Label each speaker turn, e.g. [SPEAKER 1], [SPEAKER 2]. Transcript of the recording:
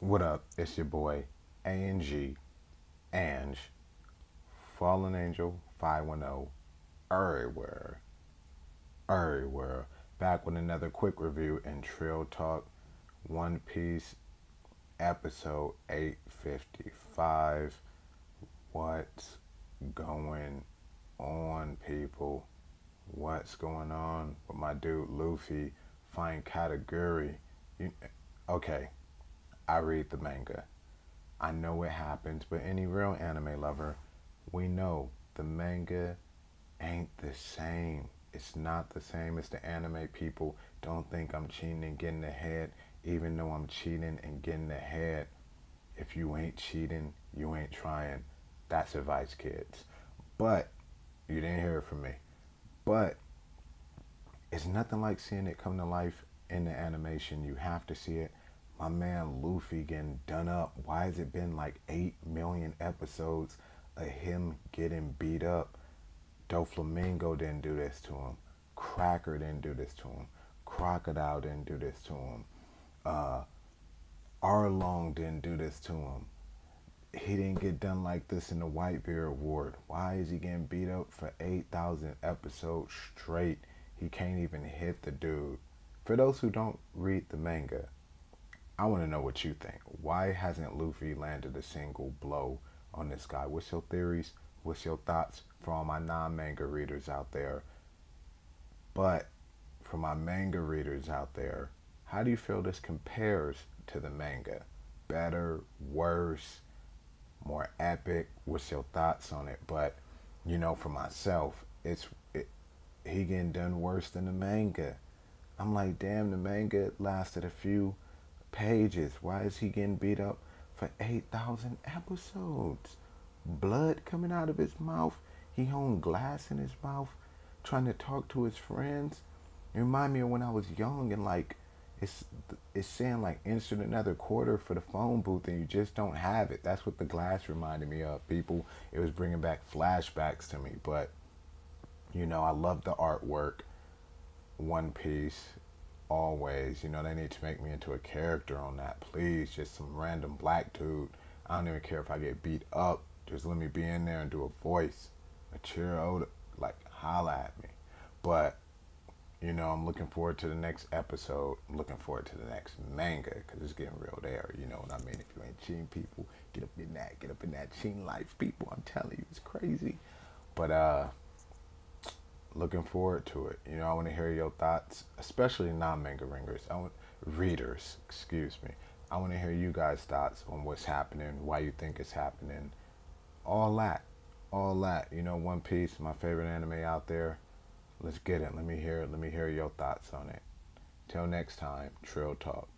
[SPEAKER 1] What up? It's your boy A-N-G, Ange, Fallen Angel 510, everywhere, everywhere. Back with another quick review and Trill Talk, One Piece, episode 855. What's going on, people? What's going on with my dude Luffy? Fine category. You, okay I read the manga. I know it happens, but any real anime lover, we know the manga ain't the same. It's not the same as the anime people. Don't think I'm cheating and getting ahead, even though I'm cheating and getting ahead. If you ain't cheating, you ain't trying. That's advice, kids. But you didn't hear it from me. But it's nothing like seeing it come to life in the animation. You have to see it my man Luffy getting done up. Why has it been like 8 million episodes of him getting beat up? Doflamingo didn't do this to him. Cracker didn't do this to him. Crocodile didn't do this to him. Uh, Arlong didn't do this to him. He didn't get done like this in the Whitebeard Award. Why is he getting beat up for 8,000 episodes straight? He can't even hit the dude. For those who don't read the manga, I want to know what you think. Why hasn't Luffy landed a single blow on this guy? What's your theories? What's your thoughts for all my non manga readers out there? But for my manga readers out there, how do you feel this compares to the manga? Better, worse, more epic? What's your thoughts on it? But you know, for myself, it's it, he getting done worse than the manga. I'm like, damn, the manga lasted a few pages. Why is he getting beat up for 8,000 episodes? Blood coming out of his mouth. He holding glass in his mouth, trying to talk to his friends. It remind me of when I was young and like it's it's saying like insert another quarter for the phone booth and you just don't have it. That's what the glass reminded me of. People, it was bringing back flashbacks to me. But you know, I love the artwork. One Piece always. You know, they need to make me into a character on that. Please, just some random black dude. I don't even care if I get beat up. Just let me be in there and do a voice, a cheer like holla at me. But you know, I'm looking forward to the next episode. I'm looking forward to the next manga because it's getting real there. You know what I mean? If you ain't cheating people, get up in that, get up in that cheating life, people. I'm telling you, it's crazy. But uh, looking forward to it. You know, I want to hear your thoughts, especially non-manga ringers. I want readers, excuse me. I want to hear you guys' thoughts on what's happening, why you think it's happening, all that, all that. You know, One Piece, my favorite anime out there. Let's get it. Let me hear it. Let me hear your thoughts on it. Till next time, Trill Talk.